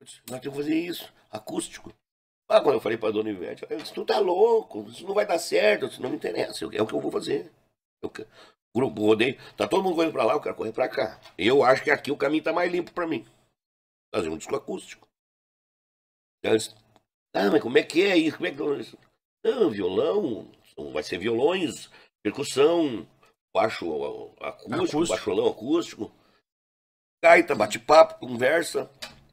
Eu disse, nós temos que fazer isso, acústico. Ah, quando eu falei pra dona Ivete, eu disse, tu tá louco, isso não vai dar certo, isso não me interessa, é o que eu vou fazer. Eu, grupo, rodeio, tá todo mundo correndo pra lá, eu quero correr pra cá. Eu acho que aqui o caminho tá mais limpo pra mim. Fazer um disco acústico. Ela disse, ah, mas como é que é isso? Como é que... Não, violão, vai ser violões, percussão, baixo acústico, acústico. baixolão acústico, gaita, bate-papo, conversa,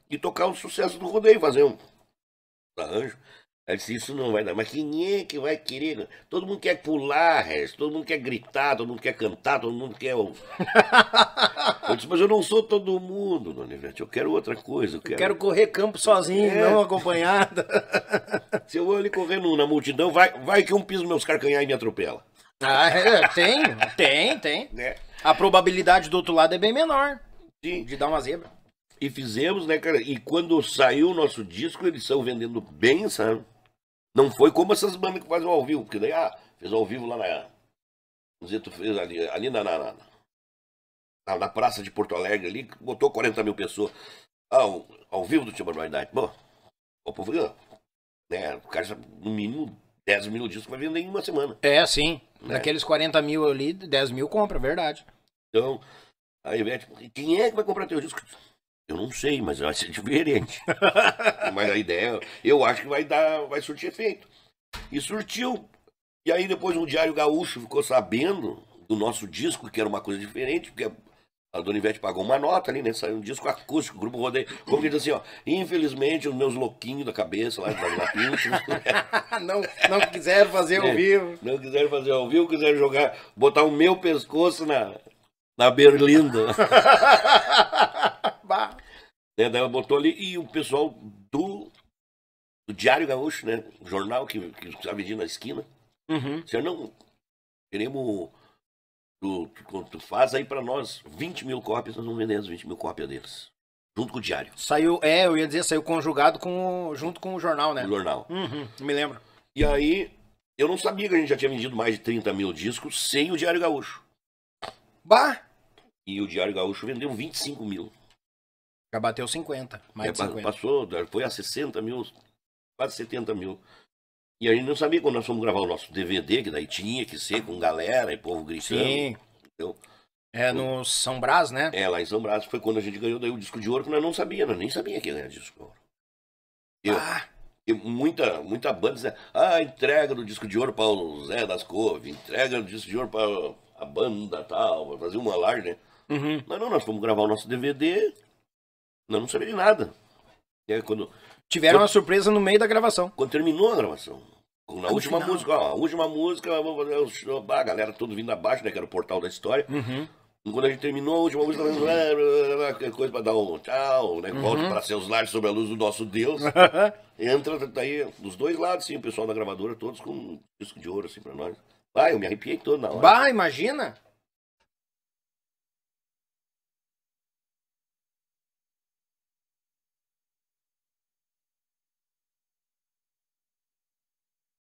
e tocar um sucesso do rodeio, fazer um arranjo. Aí disse, isso não vai dar. Mas quem é que vai querer? Todo mundo quer pular, Regis. Todo mundo quer gritar, todo mundo quer cantar, todo mundo quer. eu disse, mas eu não sou todo mundo, Dona Ivete. Eu quero outra coisa. Eu quero, eu quero correr campo sozinho, é. não acompanhada. Se eu vou ali correndo na multidão, vai, vai que um piso meus carcanhar e me atropela. Ah, é, tem, tem, tem. É. A probabilidade do outro lado é bem menor Sim. de dar uma zebra. E fizemos, né, cara? E quando saiu o nosso disco, eles estão vendendo bem, sabe? Não foi como essas bandas que fazem ao vivo, porque daí, ah, fez ao vivo lá na. Tu fez ali, ali na, na, na, na, praça de Porto Alegre, ali, botou 40 mil pessoas. Ah, ao, ao vivo do Tia Barbaridade. Bom, o povo, né, o cara, no mínimo, 10 mil discos vai vender em uma semana. É, sim. Né? Daqueles 40 mil ali, 10 mil compra, verdade. Então, aí, quem é que vai comprar teu disco? Eu não sei, mas vai ser diferente. mas a ideia, eu acho que vai dar, vai surtir efeito. E surtiu. E aí depois o Diário Gaúcho ficou sabendo do nosso disco, que era uma coisa diferente, porque a Dona Ivete pagou uma nota ali, né? Saiu um disco acústico, grupo rodeio. Como que diz assim, ó. Infelizmente, os meus louquinhos da cabeça lá da Pinto. não, não quiseram fazer ao é, vivo. Não quiseram fazer ao vivo, quiseram jogar, botar o meu pescoço na, na berlinda. né, daí ela botou ali e o pessoal do, do Diário Gaúcho, né? O jornal que, que está vendido na esquina. Uhum. Disse, não, queremos. Tu, tu, tu faz aí para nós 20 mil cópias, nós vamos vender as 20 mil cópias deles. Junto com o diário. Saiu, é, eu ia dizer, saiu conjugado com, junto com o jornal, né? O jornal. Uhum, me lembro. E aí, eu não sabia que a gente já tinha vendido mais de 30 mil discos sem o Diário Gaúcho. Bah! E o Diário Gaúcho vendeu 25 mil. Já bateu 50, mais é, de 50. Passou, foi a 60 mil, quase 70 mil. E a gente não sabia quando nós fomos gravar o nosso DVD, que daí tinha que ser com galera e povo gritando. Sim. Entendeu? É no São Brás, né? É, lá em São Brás. Foi quando a gente ganhou daí o disco de ouro, que nós não sabíamos, nós nem sabia que ia ganhar disco de ouro. Eu, ah. eu, muita, muita banda dizia, ah, entrega do disco de ouro para o Zé das Couve, entrega do disco de ouro para a banda tal, fazer uma live, né? Uhum. Mas não, nós fomos gravar o nosso DVD, nós não sabia de nada. É, quando, Tiveram uma surpresa no meio da gravação. Quando terminou a gravação. Na última final. música, ó, a última música, vamos fazer o show, a galera todo vindo abaixo, né? Que era o portal da história. Uhum. Quando a gente terminou a última música, aquela coisa pra dar um tchau, né? Uhum. Volta para seus lares sob a luz do nosso Deus. Entra, tá aí, dos dois lados, sim, o pessoal da gravadora, todos com um disco de ouro, assim, pra nós. Ah, eu me arrepiei todo na hora. Bah, imagina!